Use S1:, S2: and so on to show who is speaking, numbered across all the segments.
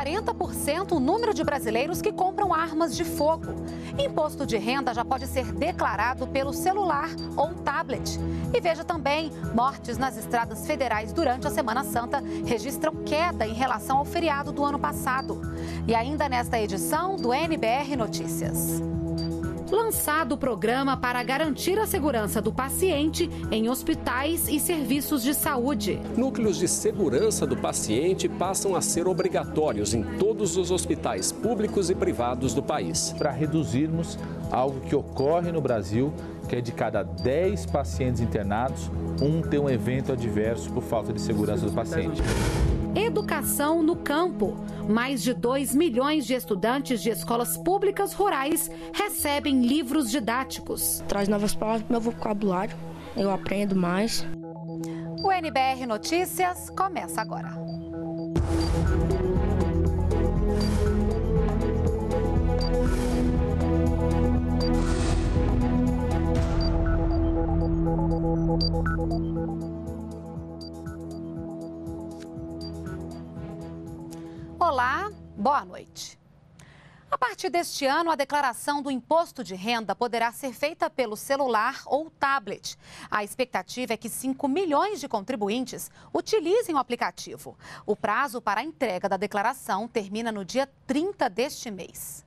S1: 40% o número de brasileiros que compram armas de fogo. Imposto de renda já pode ser declarado pelo celular ou tablet. E veja também: mortes nas estradas federais durante a Semana Santa registram queda em relação ao feriado do ano passado. E ainda nesta edição do NBR Notícias lançado o programa para garantir a segurança do paciente em hospitais e serviços de saúde.
S2: Núcleos de segurança do paciente passam a ser obrigatórios em todos os hospitais públicos e privados do país.
S3: Para reduzirmos algo que ocorre no Brasil, que é de cada 10 pacientes internados, um tem um evento adverso por falta de segurança do paciente.
S1: Educação no campo. Mais de 2 milhões de estudantes de escolas públicas rurais recebem livros didáticos.
S4: Traz novas palavras para meu vocabulário, eu aprendo mais.
S1: O NBR Notícias começa agora. Olá, boa noite. A partir deste ano, a declaração do imposto de renda poderá ser feita pelo celular ou tablet. A expectativa é que 5 milhões de contribuintes utilizem o aplicativo. O prazo para a entrega da declaração termina no dia 30 deste mês.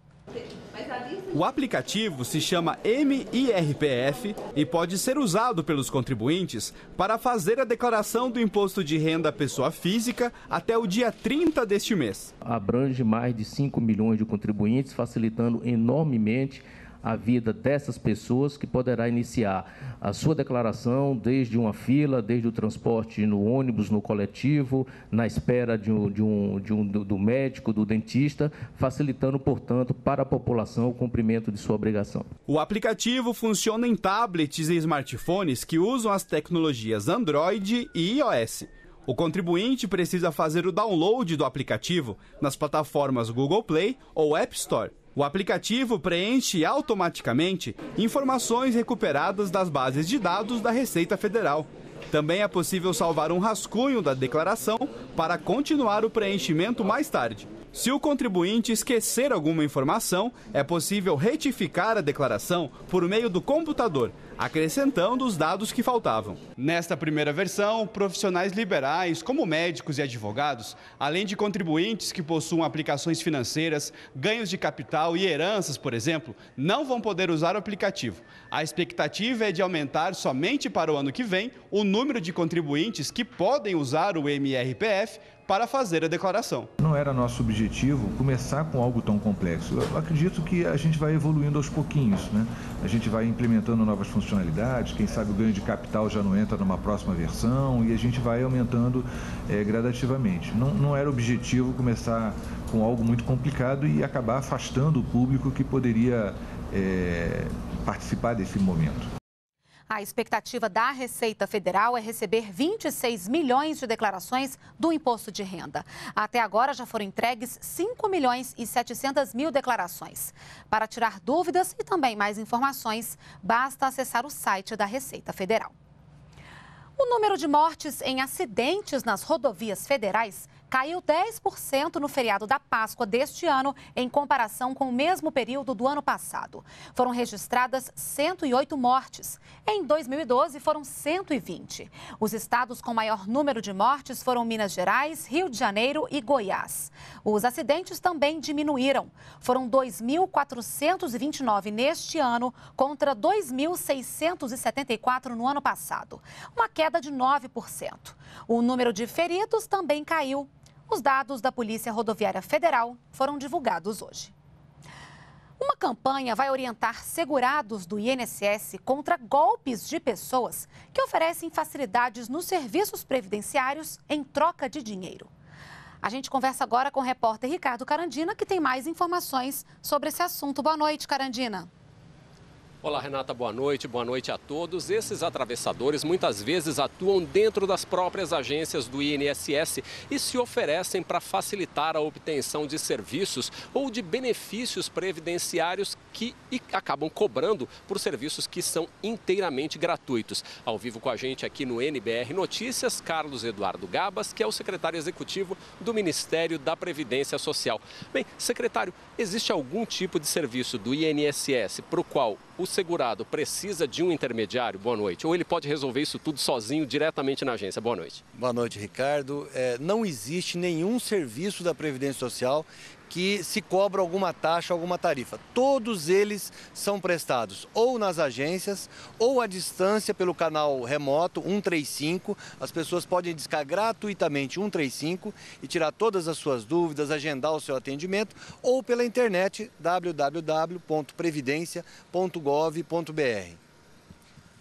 S5: O aplicativo se chama MIRPF e pode ser usado pelos contribuintes para fazer a declaração do imposto de renda à pessoa física até o dia 30 deste mês.
S3: Abrange mais de 5 milhões de contribuintes, facilitando enormemente a vida dessas pessoas que poderá iniciar a sua declaração desde uma fila, desde o transporte no ônibus, no coletivo, na espera de um, de um, de um, do médico, do dentista, facilitando, portanto, para a população o cumprimento de sua obrigação.
S5: O aplicativo funciona em tablets e smartphones que usam as tecnologias Android e iOS. O contribuinte precisa fazer o download do aplicativo nas plataformas Google Play ou App Store. O aplicativo preenche automaticamente informações recuperadas das bases de dados da Receita Federal. Também é possível salvar um rascunho da declaração para continuar o preenchimento mais tarde. Se o contribuinte esquecer alguma informação, é possível retificar a declaração por meio do computador, acrescentando os dados que faltavam. Nesta primeira versão, profissionais liberais, como médicos e advogados, além de contribuintes que possuam aplicações financeiras, ganhos de capital e heranças, por exemplo, não vão poder usar o aplicativo. A expectativa é de aumentar somente para o ano que vem o número de contribuintes que podem usar o MRPF para fazer a declaração.
S6: Não era nosso objetivo começar com algo tão complexo. Eu acredito que a gente vai evoluindo aos pouquinhos, né? A gente vai implementando novas funcionalidades, quem sabe o ganho de capital já não entra numa próxima versão e a gente vai aumentando é, gradativamente. Não, não era objetivo começar com algo muito complicado e acabar afastando o público que poderia é, participar desse momento.
S1: A expectativa da Receita Federal é receber 26 milhões de declarações do imposto de renda. Até agora já foram entregues 5 milhões e 700 mil declarações. Para tirar dúvidas e também mais informações, basta acessar o site da Receita Federal. O número de mortes em acidentes nas rodovias federais caiu 10% no feriado da Páscoa deste ano, em comparação com o mesmo período do ano passado. Foram registradas 108 mortes. Em 2012, foram 120. Os estados com maior número de mortes foram Minas Gerais, Rio de Janeiro e Goiás. Os acidentes também diminuíram. Foram 2.429 neste ano contra 2.674 no ano passado, uma queda de 9%. O número de feridos também caiu os dados da Polícia Rodoviária Federal foram divulgados hoje. Uma campanha vai orientar segurados do INSS contra golpes de pessoas que oferecem facilidades nos serviços previdenciários em troca de dinheiro. A gente conversa agora com o repórter Ricardo Carandina, que tem mais informações sobre esse assunto. Boa noite, Carandina.
S2: Olá, Renata, boa noite, boa noite a todos. Esses atravessadores muitas vezes atuam dentro das próprias agências do INSS e se oferecem para facilitar a obtenção de serviços ou de benefícios previdenciários que acabam cobrando por serviços que são inteiramente gratuitos. Ao vivo com a gente aqui no NBR Notícias, Carlos Eduardo Gabas, que é o secretário executivo do Ministério da Previdência Social. Bem, secretário, existe algum tipo de serviço do INSS para o qual o segurado precisa de um intermediário? Boa noite. Ou ele pode resolver isso tudo sozinho, diretamente na agência? Boa noite.
S7: Boa noite, Ricardo. É, não existe nenhum serviço da Previdência Social que se cobra alguma taxa, alguma tarifa. Todos eles são prestados ou nas agências ou à distância pelo canal remoto 135. As pessoas podem descarregar gratuitamente 135 e tirar todas as suas dúvidas, agendar o seu atendimento ou pela internet www.previdencia.gov.br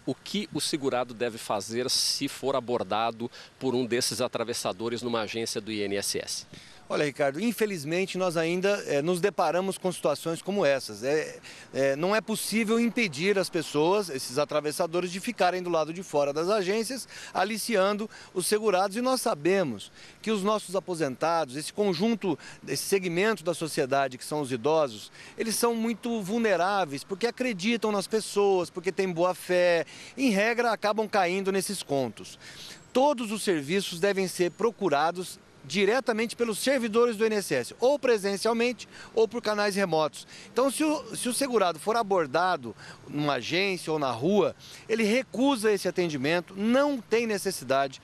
S2: o que o segurado deve fazer se for abordado por um desses atravessadores numa agência do INSS?
S7: Olha, Ricardo, infelizmente nós ainda é, nos deparamos com situações como essas. É, é, não é possível impedir as pessoas, esses atravessadores, de ficarem do lado de fora das agências, aliciando os segurados. E nós sabemos que os nossos aposentados, esse conjunto, esse segmento da sociedade que são os idosos, eles são muito vulneráveis porque acreditam nas pessoas, porque têm boa fé. Em regra, acabam caindo nesses contos todos os serviços devem ser procurados diretamente pelos servidores do INSS, ou presencialmente ou por canais remotos. Então, se o, se o segurado for abordado numa agência ou na rua, ele recusa esse atendimento, não tem necessidade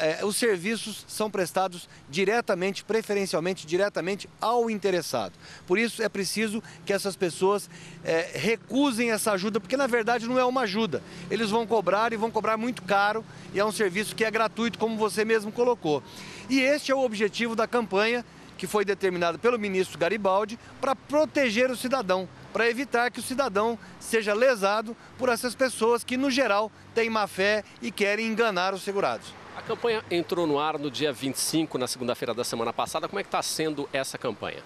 S7: é, os serviços são prestados diretamente, preferencialmente, diretamente ao interessado. Por isso é preciso que essas pessoas é, recusem essa ajuda, porque na verdade não é uma ajuda. Eles vão cobrar e vão cobrar muito caro e é um serviço que é gratuito, como você mesmo colocou. E este é o objetivo da campanha que foi determinada pelo ministro Garibaldi para proteger o cidadão, para evitar que o cidadão seja lesado por essas pessoas que, no geral, têm má fé e querem enganar os segurados.
S2: A campanha entrou no ar no dia 25, na segunda-feira da semana passada. Como é que está sendo essa campanha?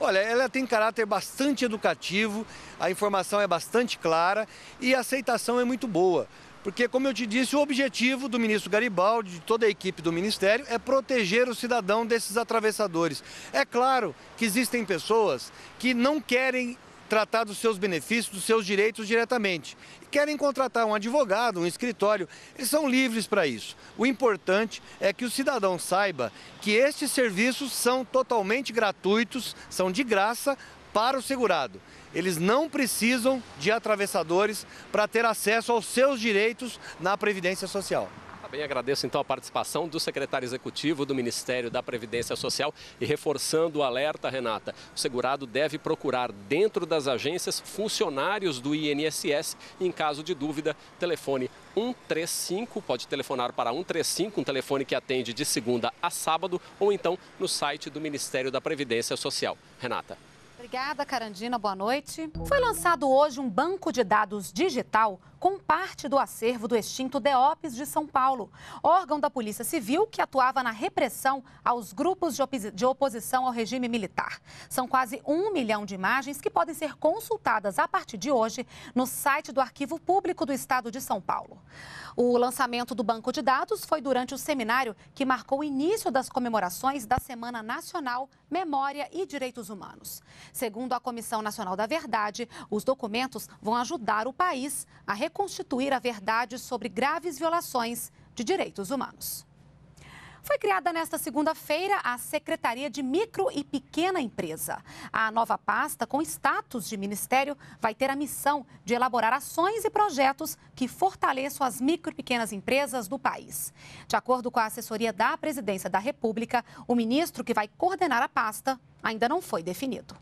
S7: Olha, ela tem caráter bastante educativo, a informação é bastante clara e a aceitação é muito boa. Porque, como eu te disse, o objetivo do ministro Garibaldi, de toda a equipe do ministério, é proteger o cidadão desses atravessadores. É claro que existem pessoas que não querem tratar dos seus benefícios, dos seus direitos diretamente. E querem contratar um advogado, um escritório, eles são livres para isso. O importante é que o cidadão saiba que estes serviços são totalmente gratuitos, são de graça para o segurado. Eles não precisam de atravessadores para ter acesso aos seus direitos na Previdência Social.
S2: Bem, agradeço então a participação do secretário executivo do Ministério da Previdência Social e reforçando o alerta, Renata, o segurado deve procurar dentro das agências funcionários do INSS e, em caso de dúvida, telefone 135, pode telefonar para 135, um telefone que atende de segunda a sábado, ou então no site do Ministério da Previdência Social. Renata.
S1: Obrigada, Carandina. Boa noite. Foi lançado hoje um banco de dados digital com parte do acervo do extinto DEOPS de São Paulo, órgão da Polícia Civil que atuava na repressão aos grupos de oposição ao regime militar. São quase um milhão de imagens que podem ser consultadas a partir de hoje no site do Arquivo Público do Estado de São Paulo. O lançamento do banco de dados foi durante o seminário que marcou o início das comemorações da Semana Nacional Memória e Direitos Humanos. Segundo a Comissão Nacional da Verdade, os documentos vão ajudar o país a reconstituir a verdade sobre graves violações de direitos humanos. Foi criada nesta segunda-feira a Secretaria de Micro e Pequena Empresa. A nova pasta, com status de ministério, vai ter a missão de elaborar ações e projetos que fortaleçam as micro e pequenas empresas do país. De acordo com a assessoria da Presidência da República, o ministro que vai coordenar a pasta ainda não foi definido.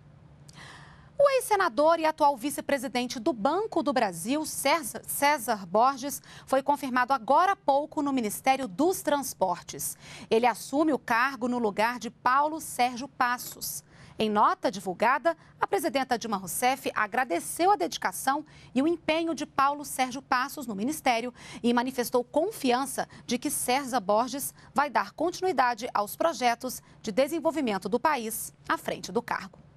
S1: O ex-senador e atual vice-presidente do Banco do Brasil, César, Borges, foi confirmado agora há pouco no Ministério dos Transportes. Ele assume o cargo no lugar de Paulo Sérgio Passos. Em nota divulgada, a presidenta Dilma Rousseff agradeceu a dedicação e o empenho de Paulo Sérgio Passos no ministério e manifestou confiança de que César Borges vai dar continuidade aos projetos de desenvolvimento do país à frente do cargo.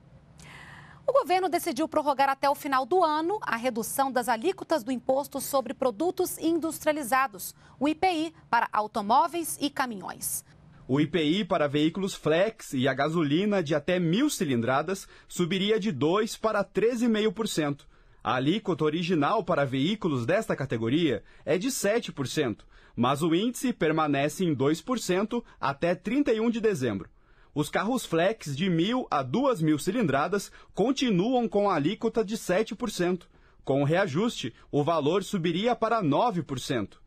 S1: O governo decidiu prorrogar até o final do ano a redução das alíquotas do Imposto sobre Produtos Industrializados, o IPI, para automóveis e caminhões.
S5: O IPI para veículos flex e a gasolina de até mil cilindradas subiria de 2% para 13,5%. A alíquota original para veículos desta categoria é de 7%, mas o índice permanece em 2% até 31 de dezembro. Os carros flex de 1.000 a 2.000 cilindradas continuam com a alíquota de 7%. Com o reajuste, o valor subiria para 9%.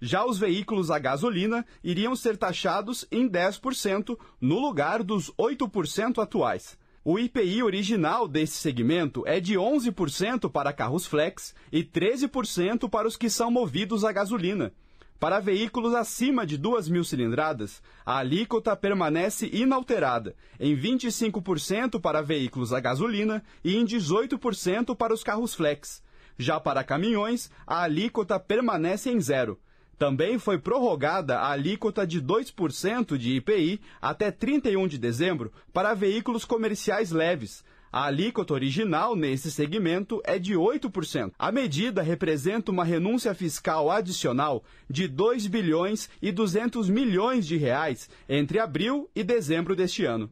S5: Já os veículos a gasolina iriam ser taxados em 10%, no lugar dos 8% atuais. O IPI original desse segmento é de 11% para carros flex e 13% para os que são movidos a gasolina. Para veículos acima de 2 mil cilindradas, a alíquota permanece inalterada, em 25% para veículos a gasolina e em 18% para os carros flex. Já para caminhões, a alíquota permanece em zero. Também foi prorrogada a alíquota de 2% de IPI até 31 de dezembro para veículos comerciais leves. A alíquota original nesse segmento é de 8%. A medida representa uma renúncia fiscal adicional de 2 bilhões e 200 milhões de reais entre abril e dezembro deste ano.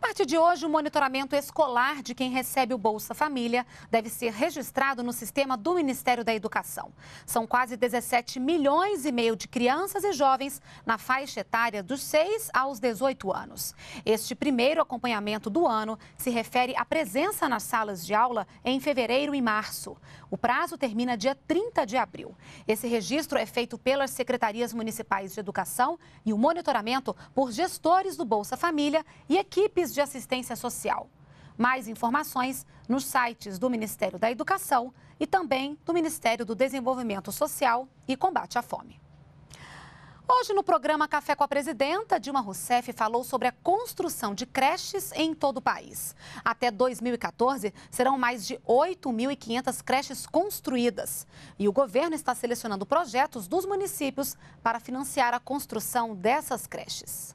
S1: A partir de hoje, o monitoramento escolar de quem recebe o Bolsa Família deve ser registrado no sistema do Ministério da Educação. São quase 17 milhões e meio de crianças e jovens na faixa etária dos 6 aos 18 anos. Este primeiro acompanhamento do ano se refere à presença nas salas de aula em fevereiro e março. O prazo termina dia 30 de abril. Esse registro é feito pelas secretarias municipais de educação e o monitoramento por gestores do Bolsa Família e equipes de assistência social. Mais informações nos sites do Ministério da Educação e também do Ministério do Desenvolvimento Social e Combate à Fome. Hoje, no programa Café com a Presidenta, Dilma Rousseff falou sobre a construção de creches em todo o país. Até 2014, serão mais de 8.500 creches construídas. E o governo está selecionando projetos dos municípios para financiar a construção dessas creches.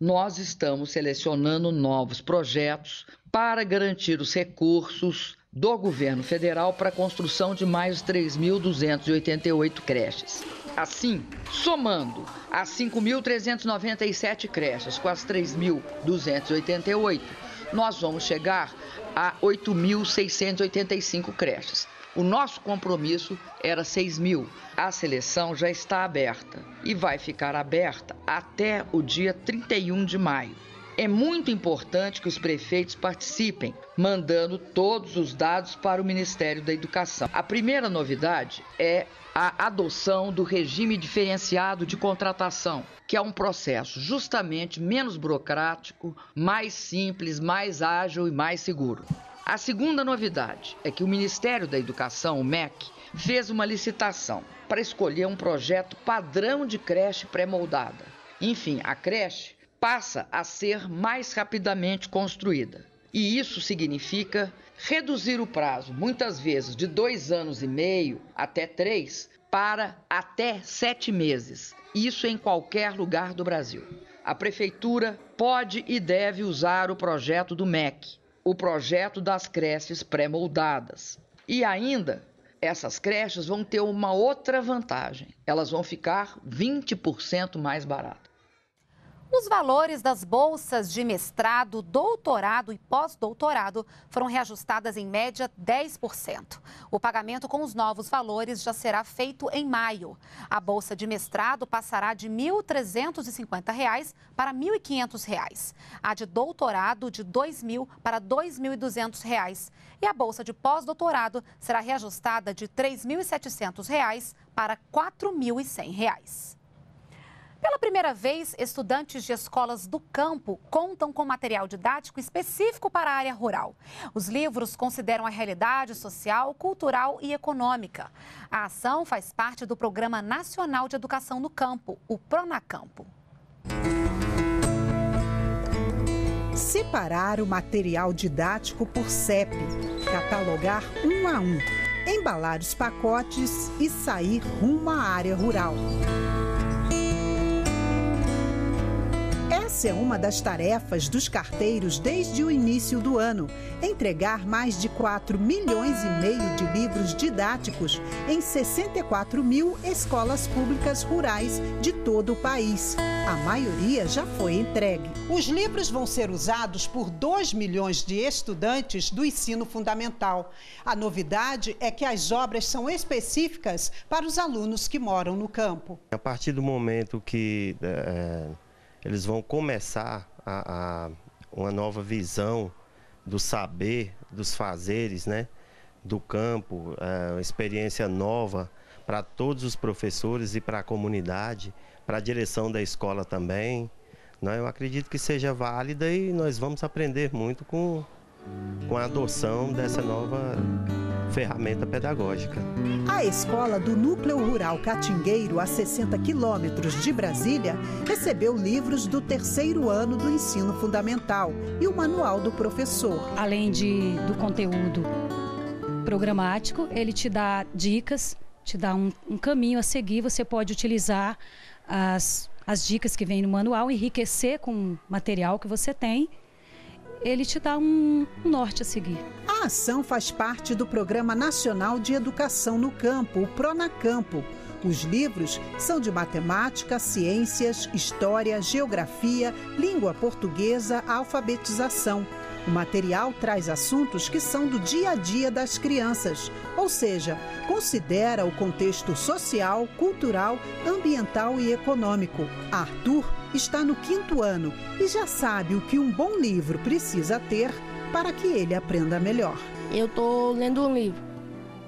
S8: Nós estamos selecionando novos projetos para garantir os recursos do governo federal para a construção de mais 3.288 creches. Assim, somando as 5.397 creches com as 3.288, nós vamos chegar a 8.685 creches. O nosso compromisso era 6 mil. A seleção já está aberta e vai ficar aberta até o dia 31 de maio. É muito importante que os prefeitos participem, mandando todos os dados para o Ministério da Educação. A primeira novidade é a adoção do regime diferenciado de contratação, que é um processo justamente menos burocrático, mais simples, mais ágil e mais seguro. A segunda novidade é que o Ministério da Educação, o MEC, fez uma licitação para escolher um projeto padrão de creche pré-moldada. Enfim, a creche passa a ser mais rapidamente construída. E isso significa reduzir o prazo, muitas vezes de dois anos e meio até três, para até sete meses. Isso em qualquer lugar do Brasil. A Prefeitura pode e deve usar o projeto do MEC, o projeto das creches pré-moldadas. E ainda, essas creches vão ter uma outra vantagem: elas vão ficar 20% mais baratas.
S1: Os valores das bolsas de mestrado, doutorado e pós-doutorado foram reajustadas em média 10%. O pagamento com os novos valores já será feito em maio. A bolsa de mestrado passará de R$ 1.350 para R$ 1.500. A de doutorado de R$ 2.000 para R$ 2.200. E a bolsa de pós-doutorado será reajustada de R$ 3.700 para R$ 4.100. Pela primeira vez, estudantes de escolas do campo contam com material didático específico para a área rural. Os livros consideram a realidade social, cultural e econômica. A ação faz parte do Programa Nacional de Educação no Campo, o Pronacampo.
S9: Separar o material didático por CEP, catalogar um a um, embalar os pacotes e sair rumo à área rural. Essa é uma das tarefas dos carteiros desde o início do ano: entregar mais de 4 milhões e meio de livros didáticos em 64 mil escolas públicas rurais de todo o país. A maioria já foi entregue. Os livros vão ser usados por 2 milhões de estudantes do ensino fundamental. A novidade é que as obras são específicas para os alunos que moram no campo.
S10: A partir do momento que é, eles vão começar a, a, uma nova visão do saber, dos fazeres, né? do campo, é, uma experiência nova para todos os professores e para a comunidade, para a direção da escola também. Né? Eu acredito que seja válida e nós vamos aprender muito com, com a adoção dessa nova ferramenta pedagógica.
S9: A escola do Núcleo Rural Catingueiro, a 60 quilômetros de Brasília, recebeu livros do terceiro ano do ensino fundamental e o manual do professor.
S11: Além de, do conteúdo programático, ele te dá dicas, te dá um, um caminho a seguir. Você pode utilizar as, as dicas que vem no manual, enriquecer com o material que você tem ele te dá um, norte a seguir.
S9: A ação faz parte do Programa Nacional de Educação no Campo, o Pronacampo. Os livros são de matemática, ciências, história, geografia, língua portuguesa, alfabetização. O material traz assuntos que são do dia a dia das crianças, ou seja, considera o contexto social, cultural, ambiental e econômico. Arthur está no quinto ano e já sabe o que um bom livro precisa ter para que ele aprenda melhor.
S4: Eu estou lendo um livro,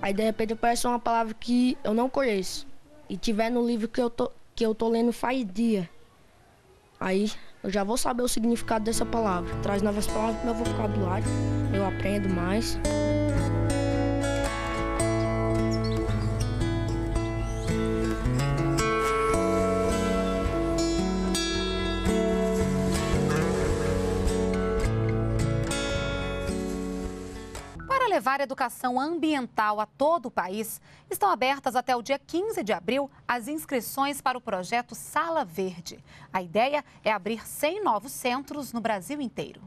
S4: aí de repente aparece uma palavra que eu não conheço e tiver no livro que eu tô, que eu tô lendo faz dia. Aí eu já vou saber o significado dessa palavra. Traz novas palavras para meu vocabulário, eu aprendo mais.
S1: Levar educação ambiental a todo o país, estão abertas até o dia 15 de abril as inscrições para o projeto Sala Verde. A ideia é abrir 100 novos centros no Brasil inteiro.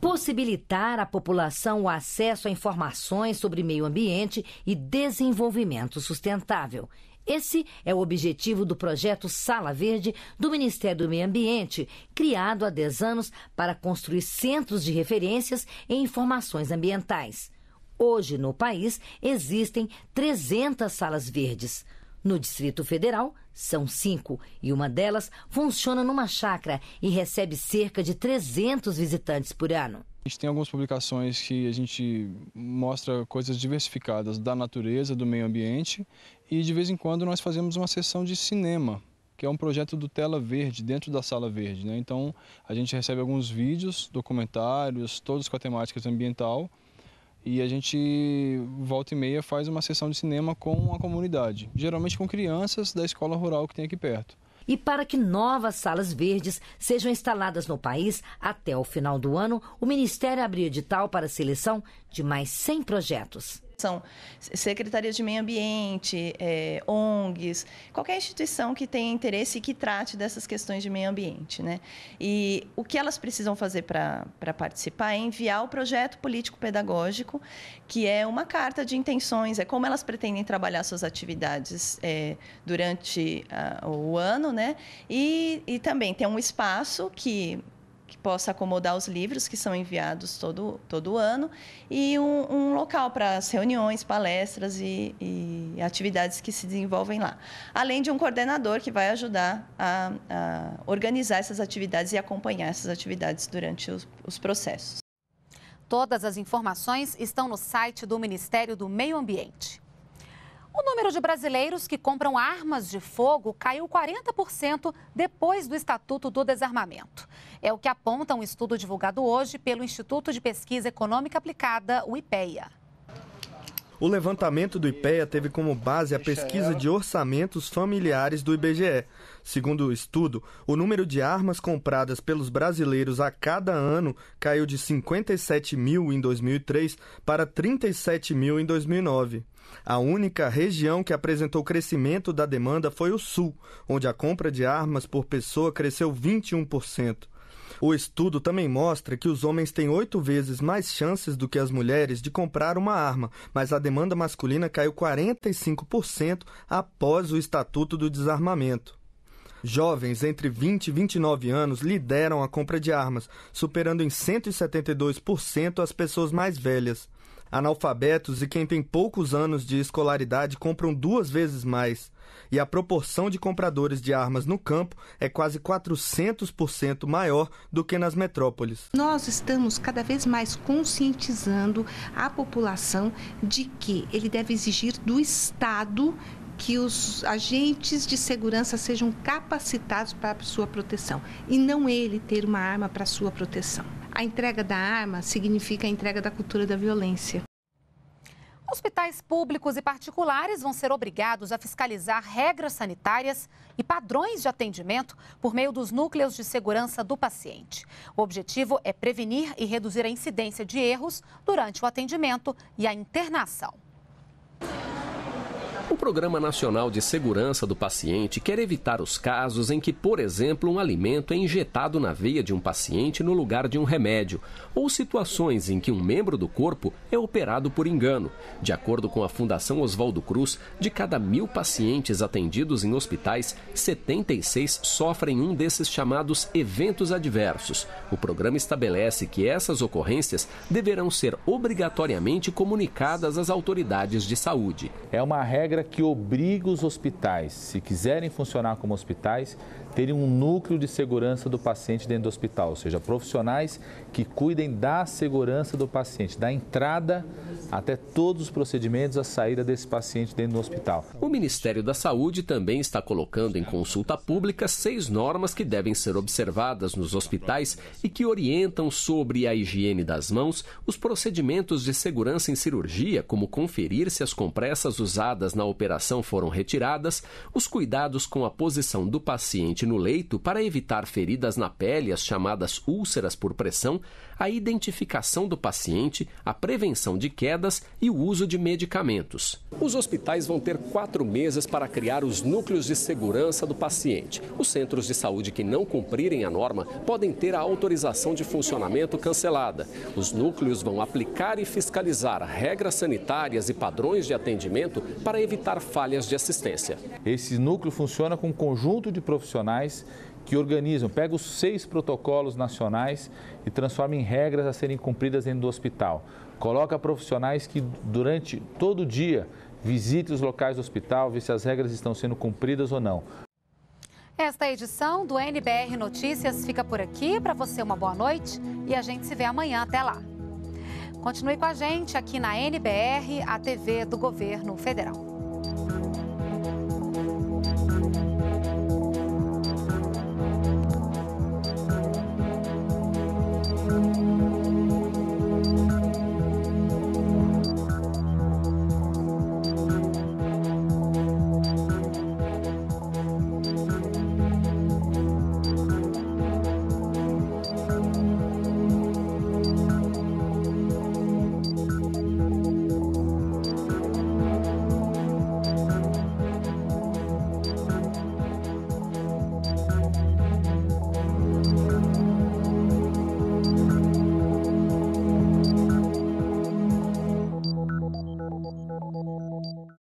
S12: Possibilitar à população o acesso a informações sobre meio ambiente e desenvolvimento sustentável. Esse é o objetivo do projeto Sala Verde do Ministério do Meio Ambiente, criado há 10 anos para construir centros de referências em informações ambientais. Hoje, no país, existem 300 salas verdes. No Distrito Federal, são cinco, e uma delas funciona numa chácara e recebe cerca de 300 visitantes por ano.
S13: A gente tem algumas publicações que a gente mostra coisas diversificadas da natureza, do meio ambiente, e de vez em quando nós fazemos uma sessão de cinema, que é um projeto do Tela Verde, dentro da Sala Verde. Né? Então, a gente recebe alguns vídeos, documentários, todos com a temática ambiental, e a gente, volta e meia, faz uma sessão de cinema com a comunidade, geralmente com crianças da escola rural que tem aqui perto
S12: e para que novas salas verdes sejam instaladas no país até o final do ano, o Ministério abriu edital para a seleção de mais 100 projetos
S14: são secretarias de meio ambiente, é, ONGs, qualquer instituição que tenha interesse e que trate dessas questões de meio ambiente. Né? E o que elas precisam fazer para participar é enviar o projeto político-pedagógico, que é uma carta de intenções, é como elas pretendem trabalhar suas atividades é, durante a, o ano, né? E, e também tem um espaço que que possa acomodar os livros que são enviados todo, todo ano e um, um local para as reuniões, palestras e, e, atividades que se desenvolvem lá. Além de um coordenador que vai ajudar a, a organizar essas atividades e acompanhar essas atividades durante os, os processos.
S1: Todas as informações estão no site do Ministério do Meio Ambiente. O número de brasileiros que compram armas de fogo caiu 40% depois do Estatuto do Desarmamento. É o que aponta um estudo divulgado hoje pelo Instituto de Pesquisa Econômica Aplicada, o IPEA.
S15: O levantamento do IPEA teve como base a pesquisa de orçamentos familiares do IBGE. Segundo o estudo, o número de armas compradas pelos brasileiros a cada ano caiu de 57 mil em 2003 para 37 mil em 2009. A única região que apresentou crescimento da demanda foi o Sul, onde a compra de armas por pessoa cresceu 21%. O estudo também mostra que os homens têm oito vezes mais chances do que as mulheres de comprar uma arma, mas a demanda masculina caiu 45% após o Estatuto do Desarmamento. Jovens entre 20 e 29 anos lideram a compra de armas, superando em 172% as pessoas mais velhas. Analfabetos e quem tem poucos anos de escolaridade compram duas vezes mais. E a proporção de compradores de armas no campo é quase 400% maior do que nas metrópoles.
S16: Nós estamos cada vez mais conscientizando a população de que ele deve exigir do Estado que os agentes de segurança sejam capacitados para sua proteção e não ele ter uma arma para sua proteção. A entrega da arma significa a entrega da cultura da violência.
S1: Hospitais públicos e particulares vão ser obrigados a fiscalizar regras sanitárias e padrões de atendimento por meio dos núcleos de segurança do paciente. O objetivo é prevenir e reduzir a incidência de erros durante o atendimento e a internação.
S2: O Programa Nacional de Segurança do Paciente quer evitar os casos em que, por exemplo, um alimento é injetado na veia de um paciente no lugar de um remédio, ou situações em que um membro do corpo é operado por engano. De acordo com a Fundação Oswaldo Cruz, de cada mil pacientes atendidos em hospitais, 76 sofrem um desses chamados eventos adversos. O programa estabelece que essas ocorrências deverão ser obrigatoriamente comunicadas às autoridades de saúde.
S17: É uma regra que obriga os hospitais, se quiserem funcionar como hospitais, terem um núcleo de segurança do paciente dentro do hospital, ou seja, profissionais que cuidem da segurança do paciente, da entrada até todos os procedimentos, a saída desse paciente dentro do hospital.
S2: O Ministério da Saúde também está colocando em consulta pública seis normas que devem ser observadas nos hospitais e que orientam sobre a higiene das mãos, os procedimentos de segurança em cirurgia, como conferir se as compressas usadas na operação foram retiradas, os cuidados com a posição do paciente no leito para evitar feridas na pele, as chamadas úlceras por pressão, a identificação do paciente, a prevenção de quedas e o uso de medicamentos. Os hospitais vão ter quatro meses para criar os núcleos de segurança do paciente. Os centros de saúde que não cumprirem a norma podem ter a autorização de funcionamento cancelada. Os núcleos vão aplicar e fiscalizar regras sanitárias e padrões de atendimento para evitar falhas de assistência.
S17: Esse núcleo funciona com um conjunto de profissionais que organizam, pega os seis protocolos nacionais e transforma em regras a serem cumpridas dentro do hospital. Coloca profissionais que durante todo o dia visitem os locais do hospital, ver se as regras estão sendo cumpridas ou não.
S1: Esta edição do NBR Notícias fica por aqui. Para você, uma boa noite e a gente se vê amanhã. Até lá. Continue com a gente aqui na NBR, a TV do Governo Federal.